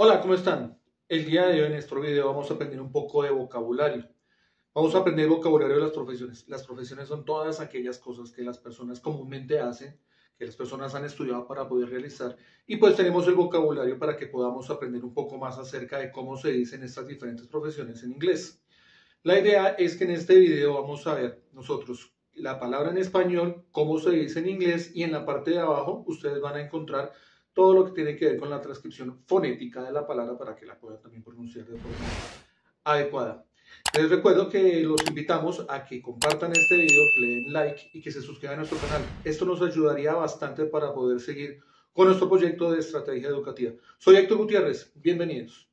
Hola, ¿cómo están? El día de hoy en nuestro video vamos a aprender un poco de vocabulario. Vamos a aprender vocabulario de las profesiones. Las profesiones son todas aquellas cosas que las personas comúnmente hacen, que las personas han estudiado para poder realizar. Y pues tenemos el vocabulario para que podamos aprender un poco más acerca de cómo se dicen estas diferentes profesiones en inglés. La idea es que en este video vamos a ver nosotros la palabra en español, cómo se dice en inglés y en la parte de abajo ustedes van a encontrar todo lo que tiene que ver con la transcripción fonética de la palabra para que la puedan también pronunciar de forma adecuada. Les recuerdo que los invitamos a que compartan este video, que le den like y que se suscriban a nuestro canal. Esto nos ayudaría bastante para poder seguir con nuestro proyecto de estrategia educativa. Soy Héctor Gutiérrez, bienvenidos.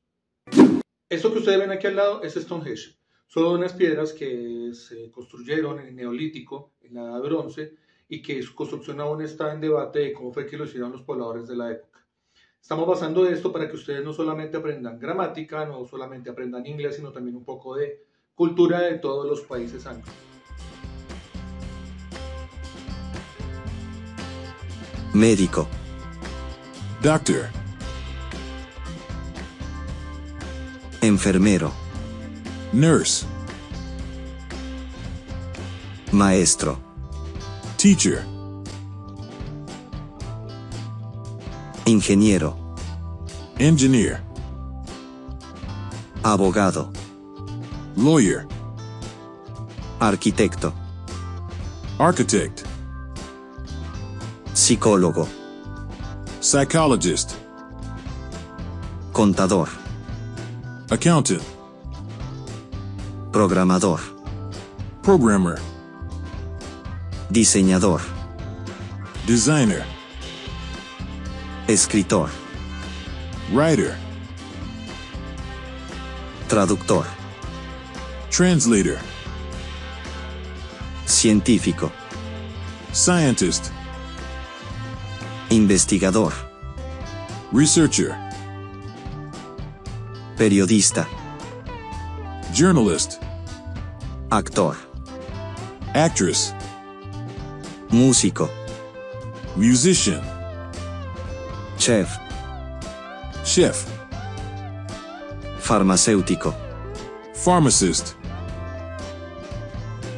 Esto que ustedes ven aquí al lado es Stonehenge. Son unas piedras que se construyeron en el Neolítico, en la Edad Bronce, y que su construcción aún está en debate de cómo fue que lo hicieron los pobladores de la época. Estamos basando esto para que ustedes no solamente aprendan gramática, no solamente aprendan inglés, sino también un poco de cultura de todos los países anglos. Médico. Doctor. Enfermero. Nurse. Maestro. Teacher. Ingeniero. Engineer. Abogado. Lawyer. Arquitecto. Architect. Psicólogo. Psychologist. Contador. Accountant. Programador. Programmer. Diseñador. Designer. Escritor. Writer. Traductor. Translator. Científico. Scientist. Investigador. Researcher. Periodista. Journalist. Actor. Actress. Músico. Musician. Chef. Chef. Farmacéutico. Pharmacist.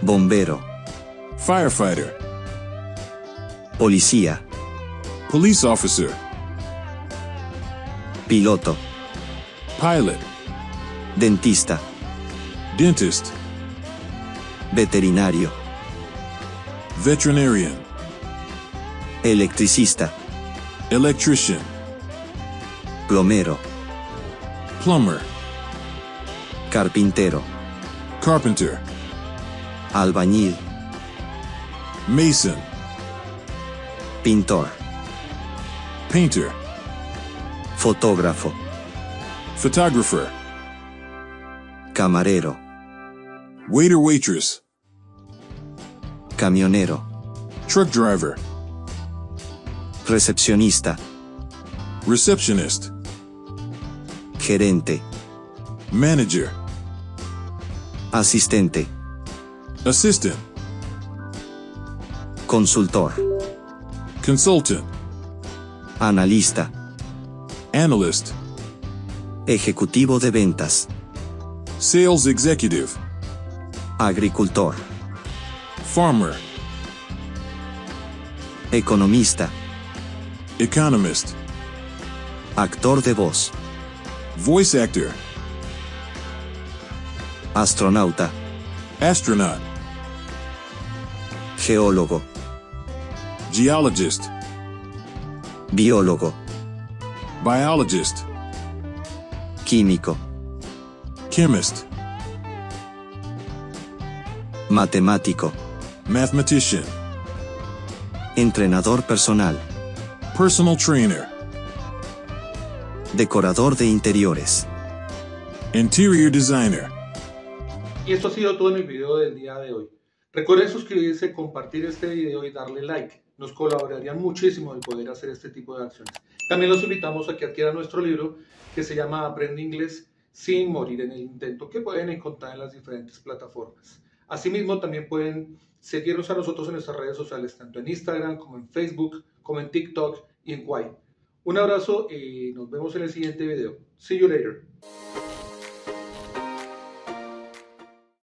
Bombero. Firefighter. Policía. Police officer. Piloto. Pilot. Dentista. Dentist. Veterinario. Veterinarian. Electricista. Electrician. Plomero. Plumber. Carpintero. Carpenter. Albañil. Mason. Pintor. Painter. Fotógrafo. Photographer. Camarero. Waiter waitress. Camionero. Truck driver. Recepcionista. Receptionist. Gerente. Manager. Asistente. Assistant. Consultor. Consultant. Analista. Analyst. Ejecutivo de ventas. Sales executive. Agricultor. Farmer. Economista. Economist. Actor de voz. Voice actor. Astronauta. Astronaut. Geólogo. Geologist. Biólogo. Biologist. Químico. Chemist. Matemático. Mathematician. Entrenador personal. Personal trainer. Decorador de interiores. Interior designer. Y esto ha sido todo en el video del día de hoy. Recuerden suscribirse, compartir este video y darle like. Nos colaborarían muchísimo el poder hacer este tipo de acciones. También los invitamos a que adquieran nuestro libro que se llama Aprende Inglés sin morir en el intento, que pueden encontrar en las diferentes plataformas. Asimismo, también pueden seguirnos a nosotros en nuestras redes sociales, tanto en Instagram como en Facebook, como en TikTok y en Kwai. Un abrazo y nos vemos en el siguiente video. See you later.